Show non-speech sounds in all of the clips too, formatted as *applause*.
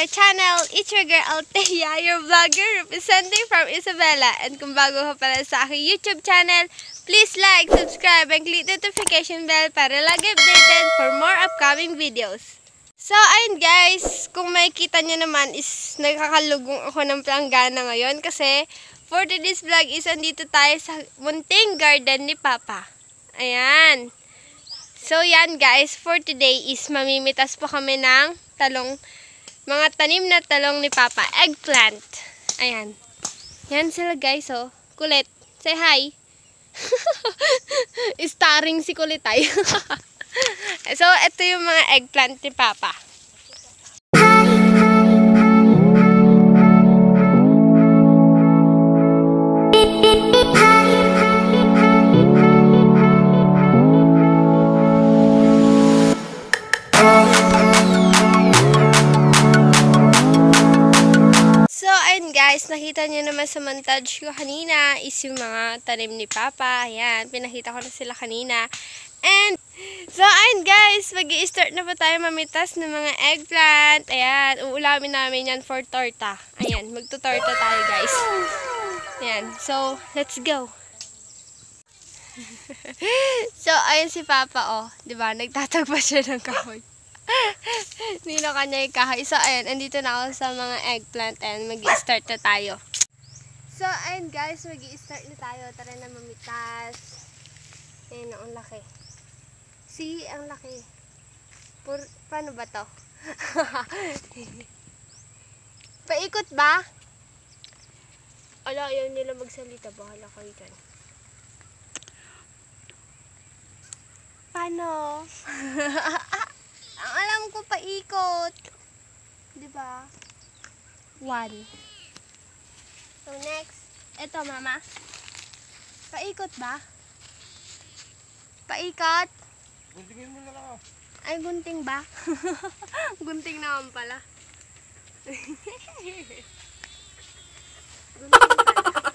My channel. It's your girl Althea, *laughs* your vlogger representing from Isabela. And kung bago ka pala sa aking YouTube channel, please like, subscribe, and click the notification bell para lagi updated for more upcoming videos. So, ayun guys, kung makikita nyo naman is nagkakalugong ako ng planggana ngayon kasi for today's vlog is andito tayo sa munting garden ni Papa. Ayan. So, yan guys, for today is mamimitas po kami ng talong, mga tanim na talong ni Papa. Eggplant. Ayan. Yan sila guys, oh. Kulit. Say hi. *laughs* Starring si Kulitay. *laughs* so, ito yung mga eggplant ni Papa. Guys, nakita niyo naman sa montage ko kanina is yung mga tanim ni Papa. Ayan, pinakita ko na sila kanina. And, so ayun guys, mag start na po tayo mamitas ng mga eggplant. Ayan, uulamin namin yan for torta. Ayan, magtutorta tayo guys. Ayan, so, let's go. *laughs* so, ayun si Papa, oh. ba Nagtatagpa siya ng kahoy. Nino kanya yung kahoy. So, ayun, andito na ako sa mga eggplant and mag-start na tayo. So, ayun guys, mag-start na tayo. Tara na mamitas. Ayun, ang laki. See, ang laki. Pur paano ba to? *laughs* Paikot ba? Ala, ayaw nila magsalita. Bahala kayo dyan. Paano? *laughs* Ang alam ko paikot. 'Di ba? One. So next, ito mama. Paikot ba? Paikot? Guntingin mo na lang ah. Ay, gunting ba? *laughs* gunting naman pala. *laughs* gunting pala.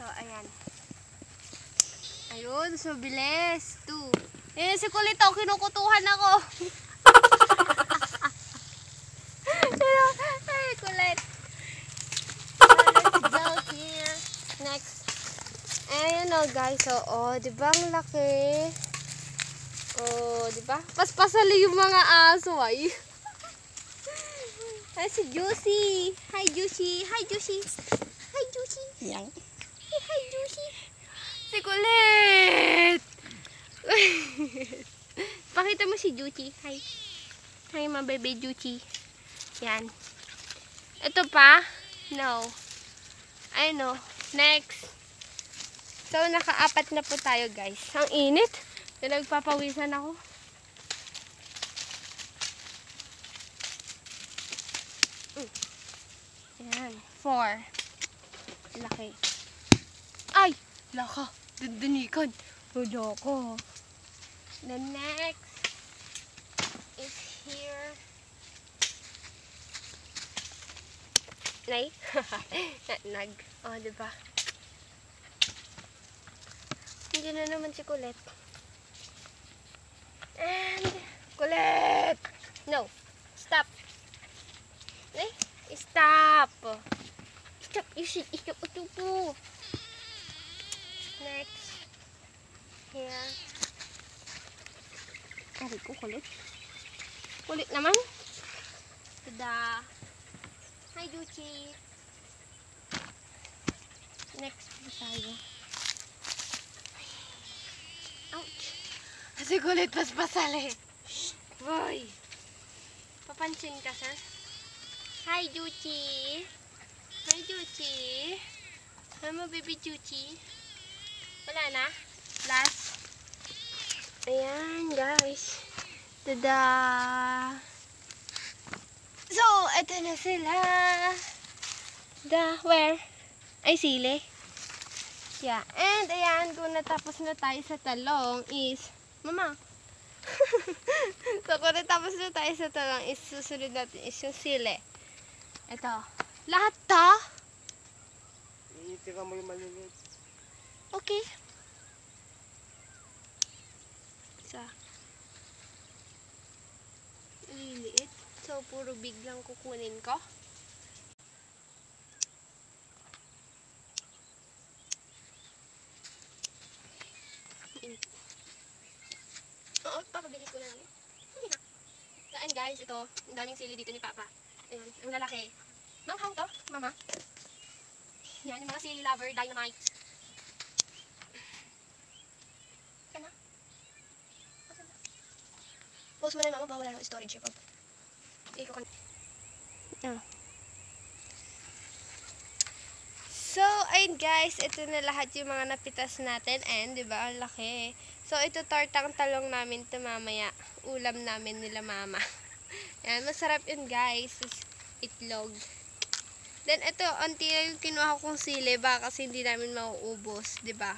So, ayan. Ayun, so bilis. Two. Eh, si kulit ako, kinukutuhan ako. *laughs* Ay, kulit. So, let's go here. Next. Guys. So, oh, di ba ang laki? Oh, di ba? Paspasali yung mga aso ay. *laughs* Ay, si Juicy. Hi, Juicy. Hi, Juicy. Hi, Juicy. Yang. Hi, hi, Juicy. Si Kulit. *laughs* Pakita mo si Juicy. Hi. Hi, mga baby Juicy. Yan. Ito pa? No. I know. Next. So, nakaapat na po tayo, guys. Ang init. Nagpapawisan ako. Ayan. Four. Laki. Ay! Laka. Dundunikan. Wala ko. The next is here. Nay? *laughs* Nag. Oh, diba? Hindi na naman si Colette. And, kulit! No. Stop. Eh, stop. Stop. You should stop ito po. Next. Here. Ari ko, kulit. Kulit naman. Tada. Hi, Juchi. Next po tayo. Kasi kulit paspasali. Boy. Papansin ka, sir? Hi, Juchi. Hi, Juchi. Hi, mo, baby Juchi. Wala na? Last. Ayan, guys. Tada! So, eto na sila. Da, where? Ay, sili. Yeah. And, ayan, kung natapos na tayo sa talong is, Mama. *laughs* so, kung natapos na tayo sa talong is, susunod natin is yung sili. Ito. Lahat to? Iitira mo yung maliliit. Okay. Isa. Liliit. So, So, puro big lang kukunin ko. Oo, papabilis ko na lang. Hindi na. Saan guys, ito, ang daming sili dito ni Papa. Ayan, ang lalaki. Manghang to, mama. Yan, yung mga sili lover, dynamite. Yan na. Post mo na mama, bawala ng storage yung pag. Hindi ko kan... Ah. So, ayun guys, ito na lahat yung mga napitas natin. And, di ba, ang laki. So, ito tortang talong namin to mamaya. Ulam namin nila mama. *laughs* Yan, masarap yun guys. Itlog. Then, ito, onti lang yung kinuha kong sili ba kasi hindi namin mauubos, ba?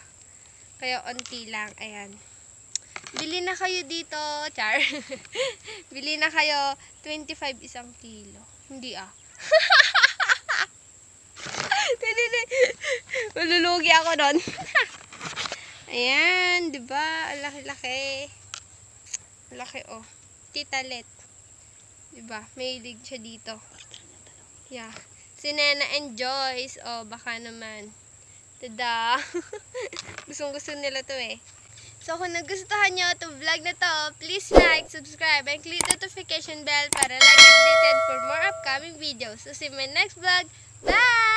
Kaya, onti lang. Ayan. Bili na kayo dito, char. *laughs* Bili na kayo 25 isang kilo. Hindi ah. *laughs* Malulugi ako doon. *laughs* Ayan, di ba? Ang laki-laki. Laki, oh. Titalet. Di ba? May lig siya dito. Yeah. Si Nena and Joyce. Oh, baka naman. Tada. *laughs* Gustong gusto nila to eh. So, kung nagustuhan nyo itong vlog na to, please like, subscribe, and click the notification bell para lagi updated for more upcoming videos. So, see my next vlog. Bye!